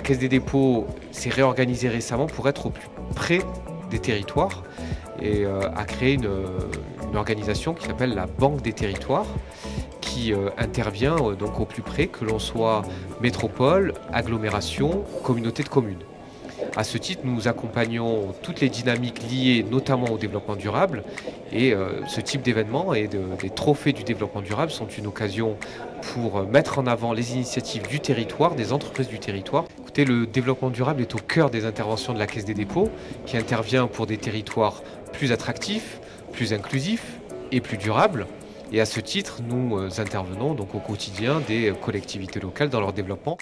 Caisse des dépôts s'est réorganisée récemment pour être au plus près des territoires et euh, a créé une, organisation qui s'appelle la Banque des territoires qui euh, intervient euh, donc au plus près, que l'on soit métropole, agglomération, communauté de communes. À ce titre, nous accompagnons toutes les dynamiques liées notamment au développement durable et ce type d'événements et de- des trophées du développement durable sont une occasion pour mettre en avant les initiatives du territoire, des entreprises du territoire. Le développement durable est au cœur des interventions de la Caisse des dépôts qui intervient pour des territoires plus attractifs, plus inclusifs et plus durables. Et à ce titre, nous euh, intervenons donc au quotidien des collectivités locales dans leur développement.